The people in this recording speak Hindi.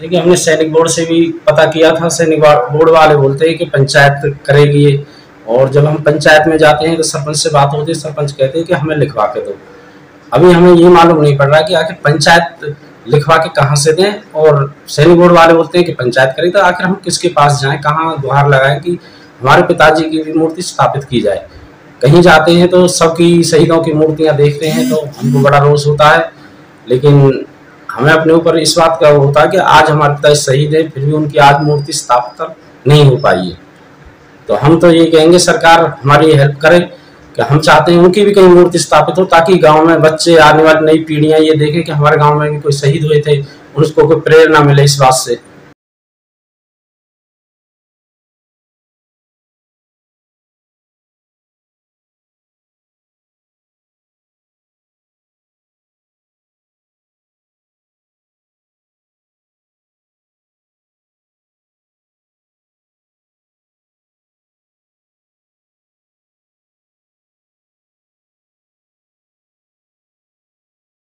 देखिए हमने सैनिक बोर्ड से भी पता किया था, सैनिक बोर्ड वाले बोलते हैं कि पंचायत करेगी और जब हम पंचायत में जाते हैं तो सरपंच से बात होती है, सरपंच कहते हैं कि हमें लिखवा के दो। अभी हमें ये मालूम नहीं पड़ रहा कि आखिर पंचायत लिखवा के कहाँ से दें, और सैनिक बोर्ड वाले बोलते हैं कि पंचायत करें तो आखिर हम किसके पास जाएँ, कहाँ गुहार लगाएँ कि हमारे पिताजी की भी मूर्ति स्थापित की जाए। कहीं जाते हैं तो सबकी शहीदों की मूर्तियाँ देखते हैं तो हमको बड़ा रोष होता है, लेकिन हमें अपने ऊपर इस बात का होता है कि आज हमारे पिता शहीद है, फिर भी उनकी आज मूर्ति स्थापित नहीं हो पाई है। तो हम तो ये कहेंगे, सरकार हमारी हेल्प करे कि हम चाहते हैं उनकी भी कहीं मूर्ति स्थापित हो, ताकि गाँव में बच्चे, आने वाली नई पीढ़ियाँ ये देखें कि हमारे गाँव में भी कोई शहीद हुए थे, उनको कोई प्रेरणा मिले इस बात से।